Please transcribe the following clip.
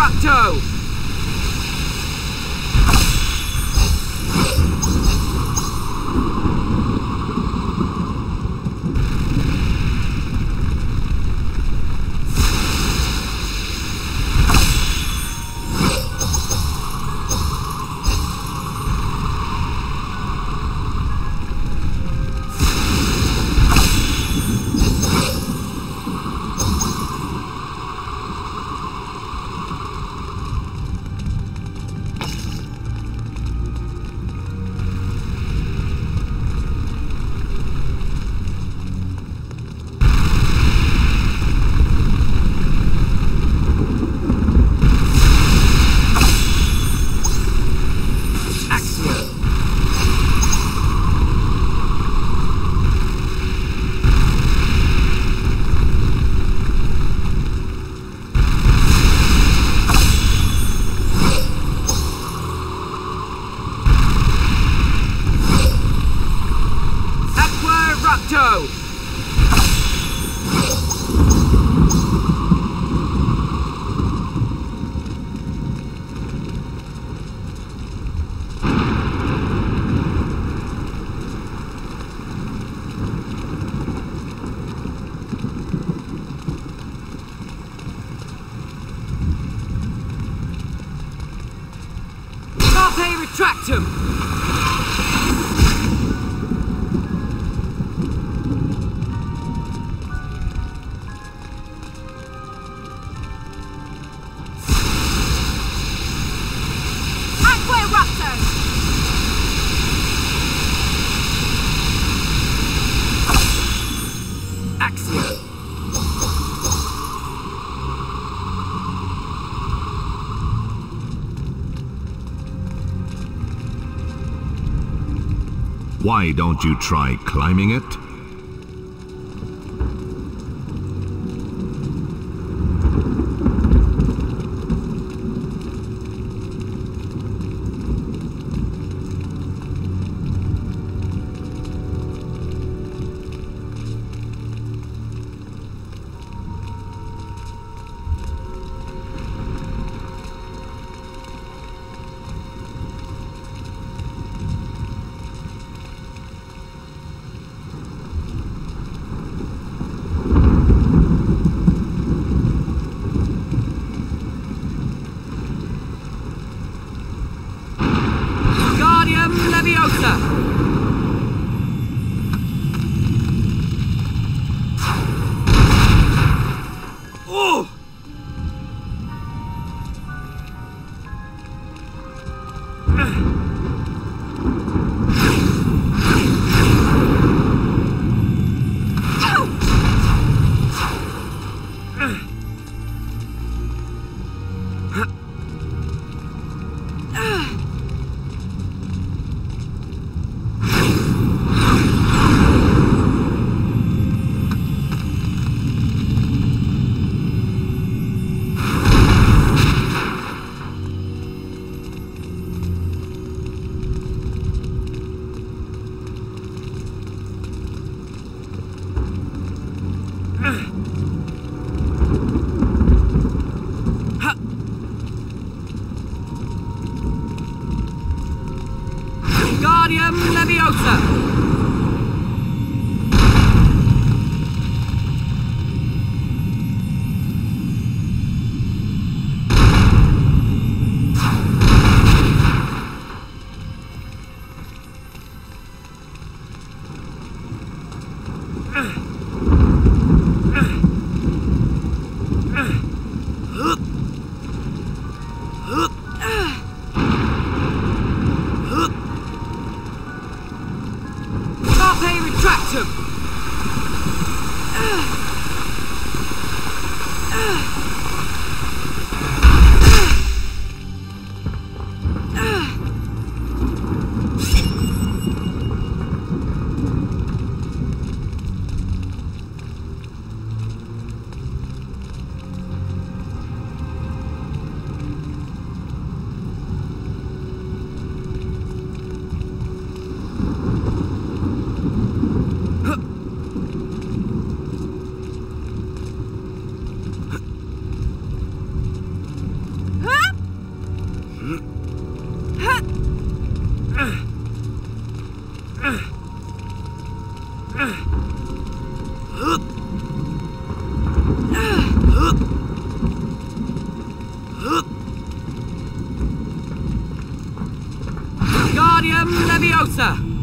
Destructo! Ructo! Why don't you try climbing it? Wingardium Leviosa!